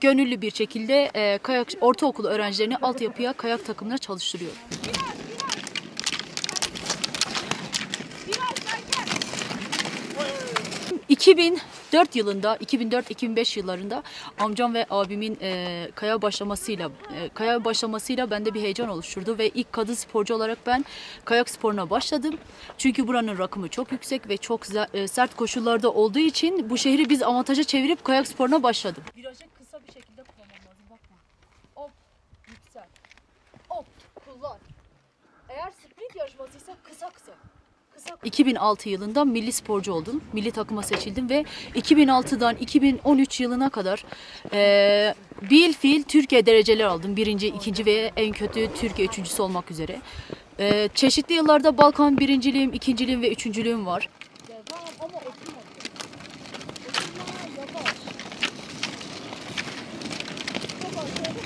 gönüllü bir şekilde e, kayak ortaokul öğrencilerini altyapıya kayak takımına çalıştırıyorum. 2004 yılında, 2004-2005 yıllarında amcam ve abimin e, kaya başlamasıyla, e, kaya başlamasıyla bende bir heyecan oluşturdu ve ilk kadın sporcu olarak ben kayak sporuna başladım. Çünkü buranın rakımı çok yüksek ve çok e, sert koşullarda olduğu için bu şehri biz avantaja çevirip kayak sporuna başladım. Virajı kullan. Eğer sprint yarışmasıysa kısa kısa. 2006 yılında milli sporcu oldum. Milli takıma seçildim ve 2006'dan 2013 yılına kadar eee bil fiil Türkiye dereceleri aldım. Birinci, ikinci ve en kötü Türkiye üçüncüsü olmak üzere. Eee, çeşitli yıllarda Balkan birinciliğim, ikinciliğim ve üçüncülüğüm var.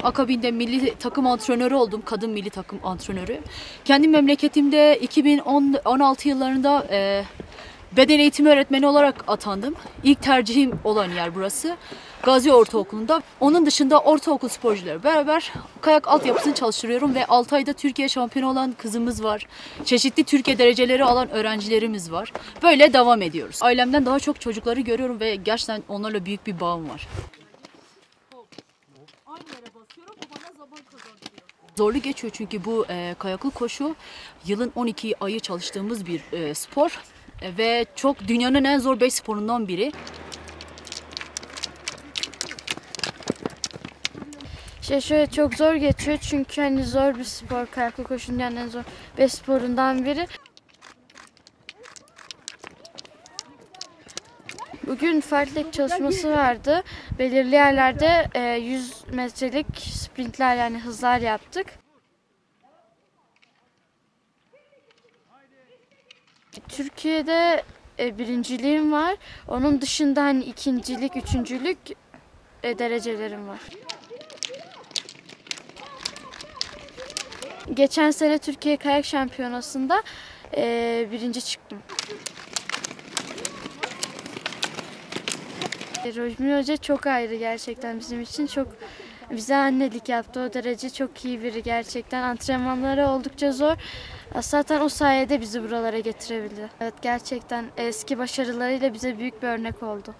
Akabinde milli takım antrenörü oldum. Kadın milli takım antrenörü. Kendi memleketimde 2016 yıllarında e, beden eğitimi öğretmeni olarak atandım. İlk tercihim olan yer burası. Gazi Ortaokulu'nda. Onun dışında ortaokul sporcuları beraber kayak altyapısını çalıştırıyorum ve 6 ayda Türkiye şampiyonu olan kızımız var. Çeşitli Türkiye dereceleri alan öğrencilerimiz var. Böyle devam ediyoruz. Ailemden daha çok çocukları görüyorum ve gerçekten onlarla büyük bir bağım var. Zorlu geçiyor çünkü bu e, kayaklı koşu yılın 12 ayı çalıştığımız bir e, spor E, ve çok dünyanın en zor 5 sporundan biri. Şey şöyle çok zor geçiyor çünkü hani zor bir spor. Kayaklı koşu dünyanın en zor 5 sporundan biri. Bugün fartlek çalışması vardı. Belirli yerlerde e, 100 metrelik sprintler yani hızlar yaptık. Türkiye'de e, birinciliğim var. Onun dışında hani ikincilik, üçüncülük e, derecelerim var. Geçen sene Türkiye Kayak Şampiyonası'nda e, birinci çıktım. Rojmi Hoca çok ayrı gerçekten bizim için. Çok bize annelik yaptı. O derece çok iyi biri gerçekten. Antrenmanları oldukça zor. Zaten o sayede bizi buralara getirebildi. Evet gerçekten eski başarılarıyla bize büyük bir örnek oldu.